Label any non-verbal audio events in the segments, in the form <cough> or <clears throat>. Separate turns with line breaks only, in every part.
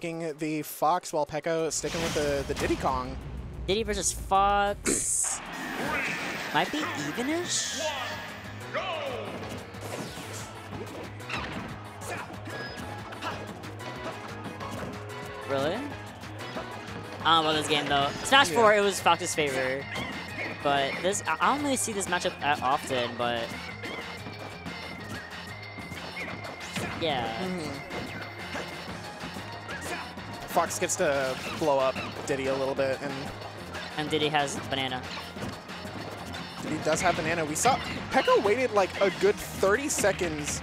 taking the Fox while Peco sticking with the, the Diddy Kong.
Diddy versus Fox. <clears throat> Might be evenish. Really? I don't know about this game though. Smash
Yeah.
4, it was Fox's favor. But this, I don't really see this matchup that often, but. Mm-hmm. Yeah.
Fox gets to blow up Diddy a little bit, and
And Diddy has banana.
Diddy does have banana. We saw Peco waited like a good 30 seconds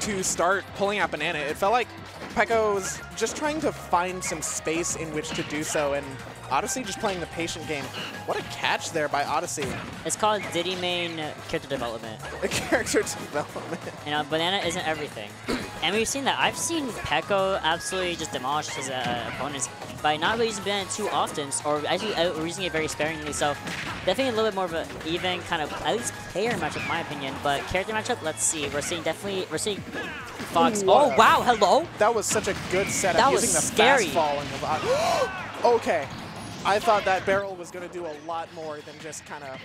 to start pulling out banana. It felt like Peco was just trying to find some space in which to do so, and Odyssey just playing the patient game. What a catch there by Odyssey.
It's called Diddy main character development. <laughs>
Character development.
You know, banana isn't everything. <clears throat> And we've seen that. I've seen Peco absolutely just demolish his uh, opponents by not really using banana too often, or actually uh, using it very sparingly. So definitely a little bit more of an even kind of at least player matchup, in my opinion. But character matchup, let's see. We're seeing definitely we're seeing Fox. Oh wow, hello.
That was such a good setup
That was
using the
scary.
fast falling of <gasps> Okay. I thought that barrel was going to do a lot more than just kind of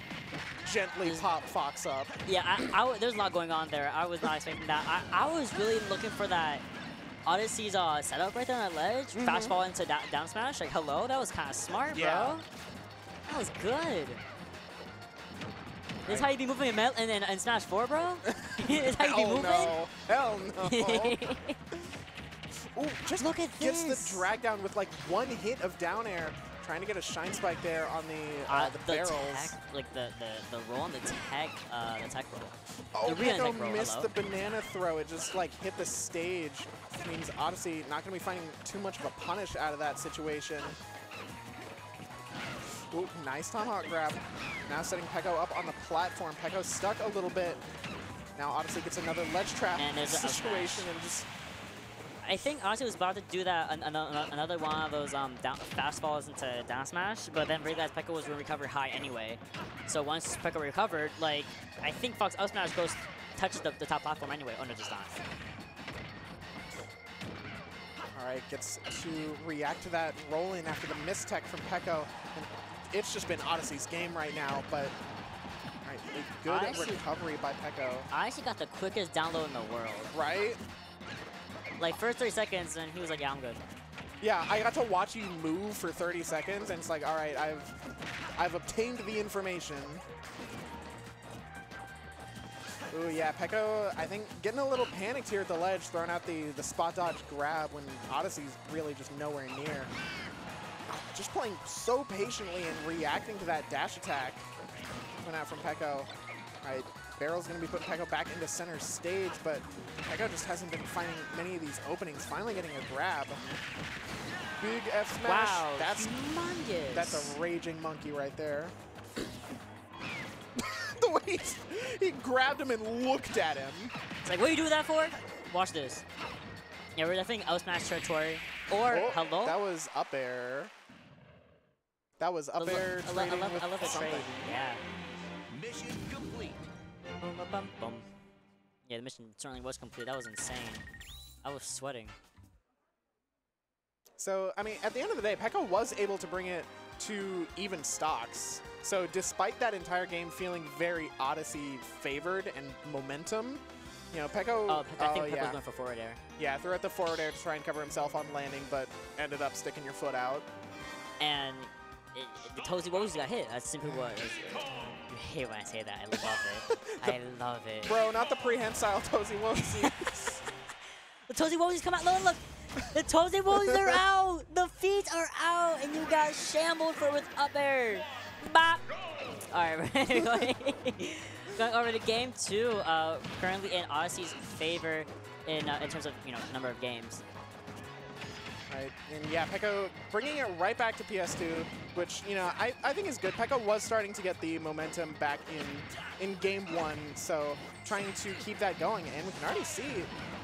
gently pop Fox up.
Yeah, I, I there's a lot going on there. I was not expecting that. I, I was really looking for that Odyssey's uh, setup right there on that ledge. Fast fall into da down smash. Like, hello? That was kind of smart,
Yeah.
bro. That was good. This is how you be moving in, in, in, in Smash 4, bro? this <laughs> <laughs> is how you be
Hell
moving?
no. Hell no. <laughs> Ooh, just
Look at
gets
this.
the drag down with like one hit of down air, trying to get a shine spike there on the uh,
Uh,
the,
the
barrels.
tech, like the, the, the roll on the tech, uh, the tech roll.
Oh,
the tech roll,
missed
hello.
the banana throw. It just like hit the stage. means Odyssey not going to be finding too much of a punish out of that situation. Ooh, nice tomahawk grab. Now setting Peco up on the platform. Peco stuck a little bit. Now Odyssey gets another ledge trap
And there's a
situation and just
I think honestly was about to do that an, an, an- another one of those um down, fast falls into down smash, but then realized Peco was going to recover high anyway. So once Peco recovered, like I think Fox up smash goes touches the, the top platform anyway. Oh no, just not.
All right, gets to react to that rolling after the mistech from Peco. It's just been Odyssey's game right now, but right, a good
actually-
recovery by Peco,
I actually got the quickest download in the world.
right?
Like first 30 seconds, and he was like, "Yeah, I'm good."
Yeah, I got to watch you move for 30 seconds, and it's like, all right, I've I've obtained the information. Ooh, yeah, Peco, I think getting a little panicked here at the ledge, throwing out the, the spot dodge grab when Odyssey's really just nowhere near. Just playing so patiently and reacting to that dash attack coming out from Peco. All right, Barrel's going to be putting Peco back into center stage, but Peco just hasn't been finding many of these openings. Finally getting a grab. Big F smash.
Wow,
That's
humongous.
that's a raging monkey right there. <laughs> the way he's, he grabbed him and looked at him.
It's like, what are you doing that for? Watch this. Yeah, we're definitely out smash territory. Or
Oh,
hello.
That was up air. That was up
lo-
air
I, lo- I love,
with
I love the
something.
trade. Yeah.
Mission complete.
Boom, ba, bum, bum. Yeah, the mission certainly was complete. That was insane. I was sweating.
So, I mean, at the end of the day, Peco was able to bring it to even stocks. So, despite that entire game feeling very Odyssey favored and momentum, you know, Peco,
Oh, I think
oh,
Pepper
yeah,
was going for forward air.
yeah, threw at the forward air to try and cover himself on landing, but ended up sticking your foot out.
And it, it, the Tozy Wozy got hit. That's simply what it was. You hate when I say that. I love it. <laughs> I love it.
Bro, not the prehensile <laughs> Tozy Wozy. <laughs>
The Tozy Wozies come out. Look, look. The Tozy Wozies are out. The feet are out. And you got shambled for with up air. Bop. All right, going, going over to game two. Uh, currently in Odyssey's favor in uh, in terms of you know number of games.
Right, and yeah, Peco bringing it right back to PS2, which, you know, I, I think is good. Peco was starting to get the momentum back in in game one, so trying to keep that going. And we can already see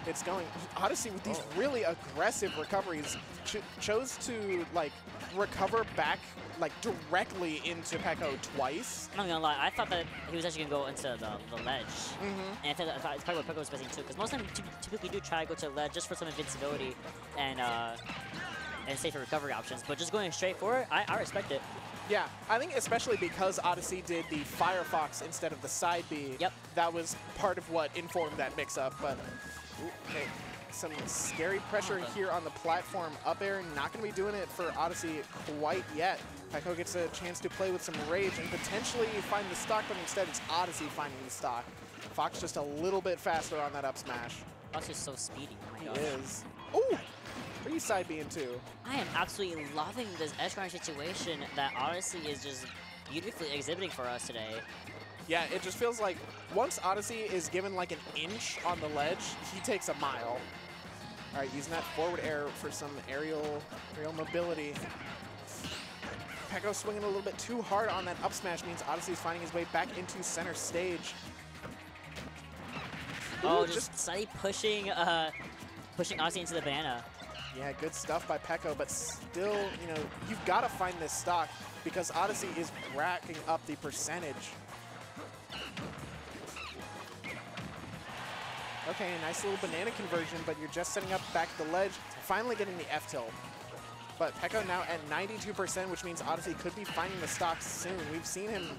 it's going. Odyssey with these really aggressive recoveries ch chose to like recover back like directly into Peco twice.
I'm not gonna lie, I thought that he was actually gonna go into the, the ledge.
Mm-hmm.
And I think that, it's probably what Peco was expecting too, because most of them typ- typically do try to go to the ledge just for some invincibility and uh, and safer recovery options. But just going straight for it, I, I respect it.
Yeah, I think especially because Odyssey did the Firefox instead of the side B.
Yep.
That was part of what informed that mix-up. But okay, some scary pressure here on the platform. Up air, not going to be doing it for Odyssey quite yet. Peco gets a chance to play with some rage and potentially find the stock, but instead it's Odyssey finding the stock. Fox just a little bit faster on that up smash.
Fox is so speedy. Oh my
He is. Ooh, you side being too?
I am absolutely loving this edge guard situation that Odyssey is just beautifully exhibiting for us today.
Yeah, it just feels like once Odyssey is given like an inch on the ledge, he takes a mile. All right, using that forward air for some aerial, aerial mobility. Peco swinging a little bit too hard on that up smash means Odyssey's finding his way back into center stage.
Oh,
Ooh,
just, slightly pushing, uh, pushing Odyssey into the banana.
Yeah, good stuff by Peco, but still, you know, you've got to find this stock because Odyssey is racking up the percentage. Okay, a nice little banana conversion, but you're just setting up back the ledge, finally getting the F tilt. But Peco now at 92%, which means Odyssey could be finding the stock soon. We've seen him,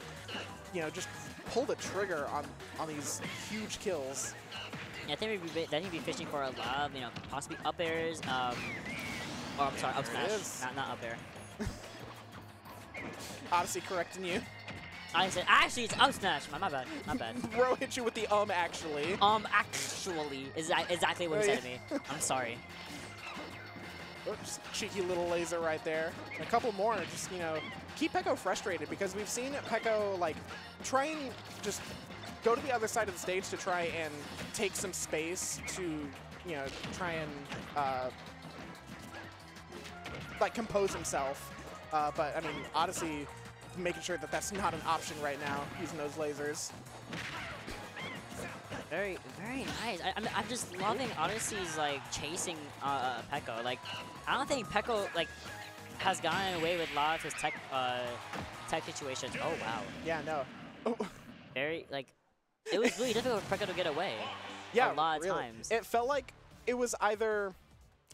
you know, just pull the trigger on, on these huge kills.
Yeah, I think we'd be, I think we'd be fishing for a lot of, you know, possibly up airs, um, or I'm sorry, up smash, not, not up air. <laughs>
Odyssey correcting you.
I said, actually, it's up smash. My, my bad, my bad. <laughs>
Bro hit you with the um, actually.
Um, actually, is that exactly what he
Oh,
said to me. I'm sorry. <laughs>
Oops, cheeky little laser right there. A couple more, just, you know, keep Peco frustrated because we've seen Peco, like, try and just go to the other side of the stage to try and take some space to, you know, try and, uh, like, compose himself. Uh, but, I mean, Odyssey making sure that that's not an option right now, using those lasers.
Very, very nice. I, I'm, I'm just loving Odyssey's like chasing uh, Peco. Like, I don't think Peco like has gotten away with a lot of his tech uh, tech situations. Oh wow,
Yeah, no. Oh,
very like it was really difficult for Peco to get away.
yeah,
a lot of
really.
times.
It felt like it was either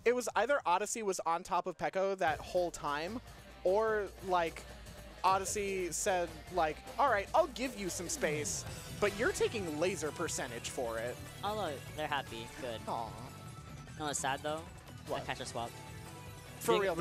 it was either Odyssey was on top of Peco that whole time, or like Odyssey said like, all right, I'll give you some space, but you're taking laser percentage for it.
Although they're happy, good.
Aw.
No, it's sad though.
What?
That catch a swap.
For real,